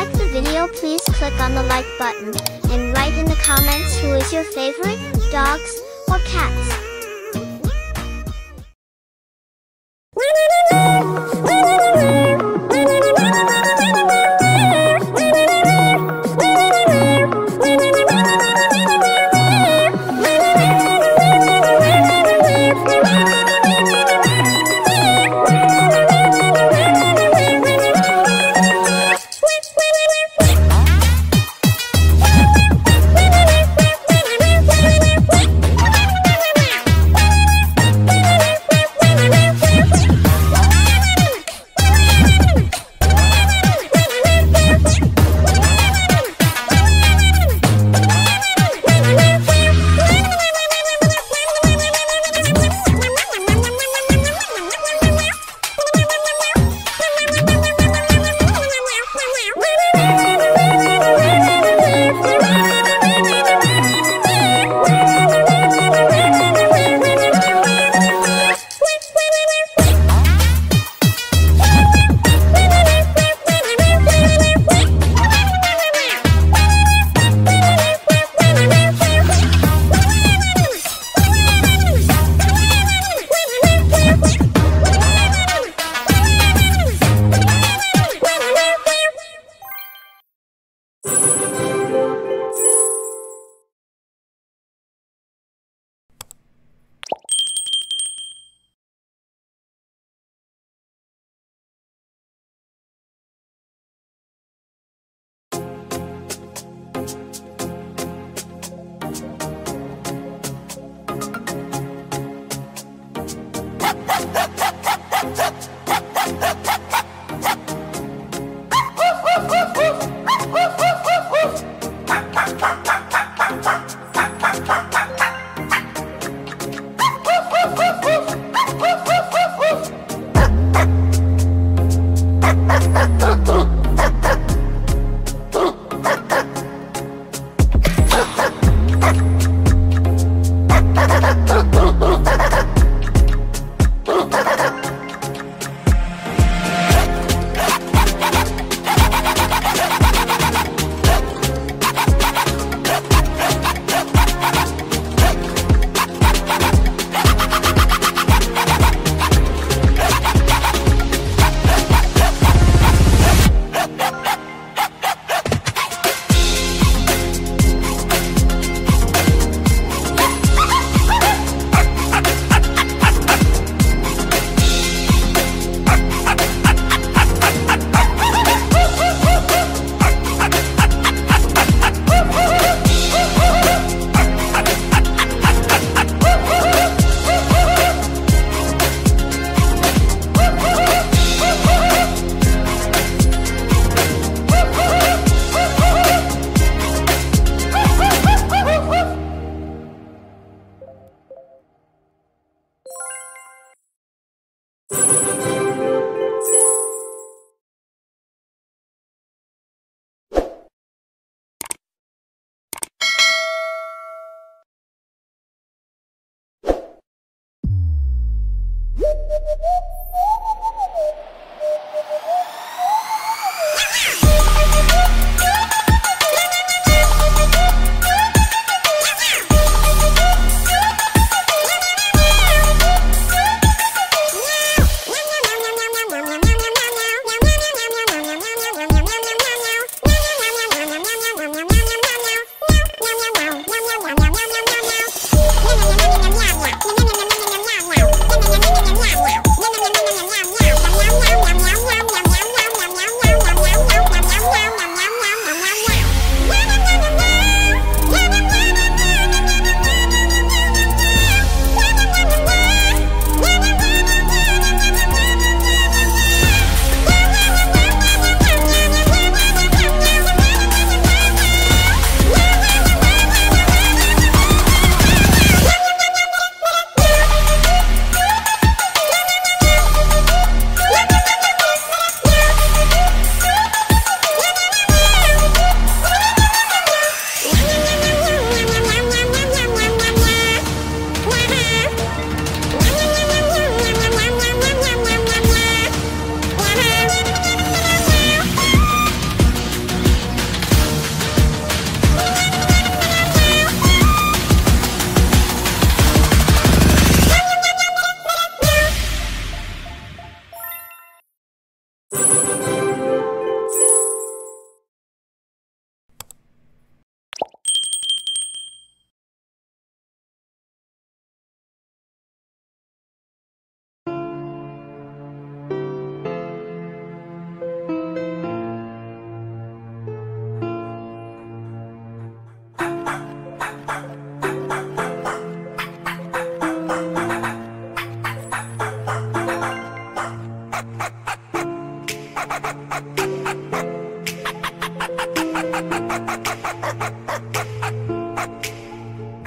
like the video please click on the like button and write in the comments who is your favorite, dogs or cats. yum, yum, yum, yum.